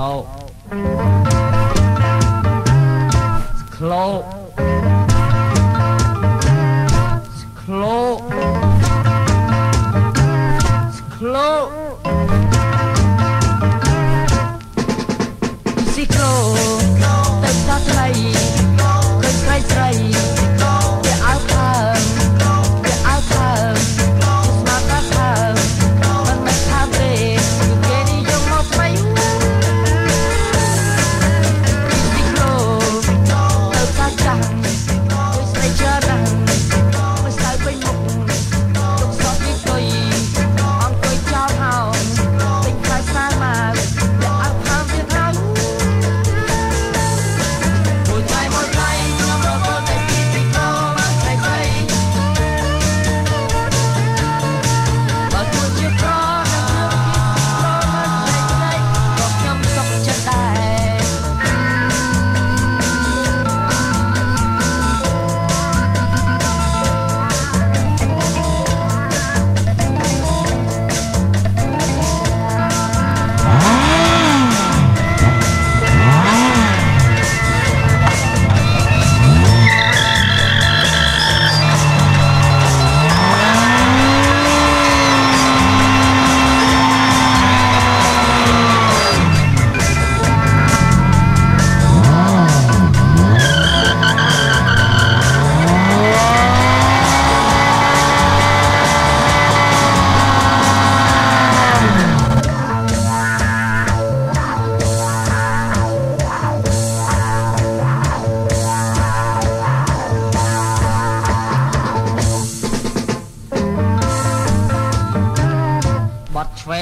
Claw. It's close. It's close. It's close. It's close. s-a trăit, că-i trai, trai,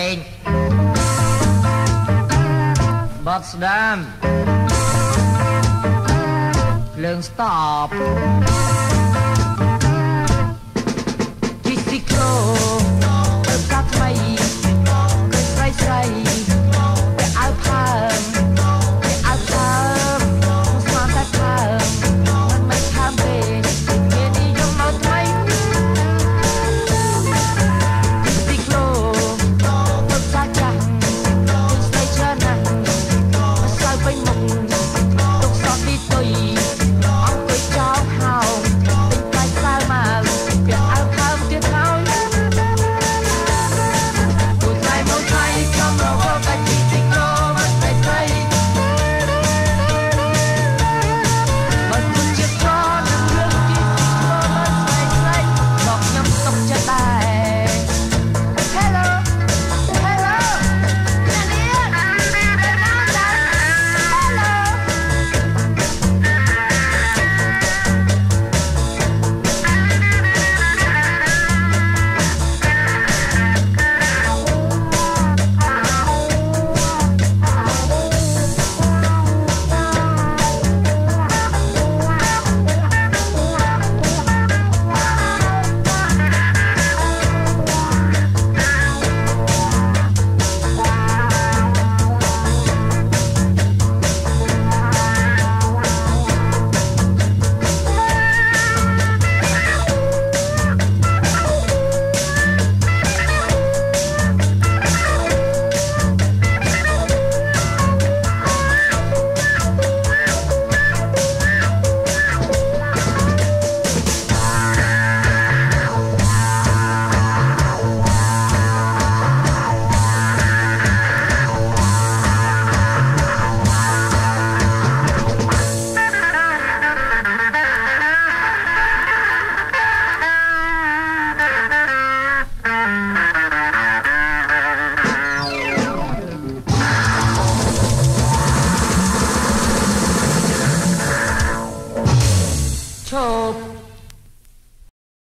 saying, Potsdam, stop.